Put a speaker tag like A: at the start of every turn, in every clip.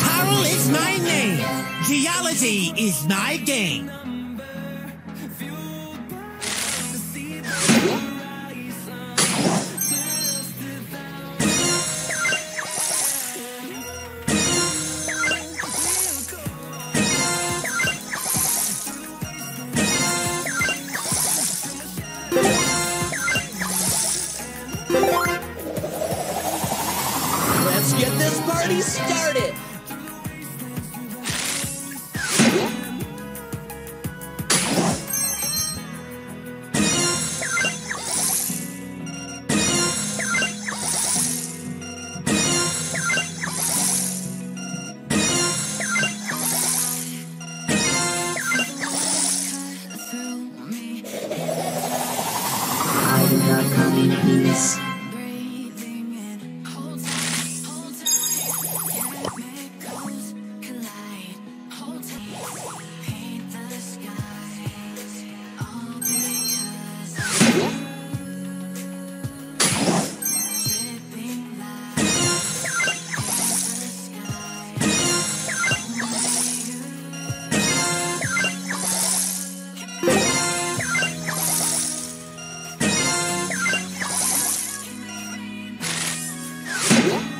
A: Carol is my name. Geology is my game.
B: Party started!
C: I do not come in. Yeah.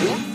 C: Yeah.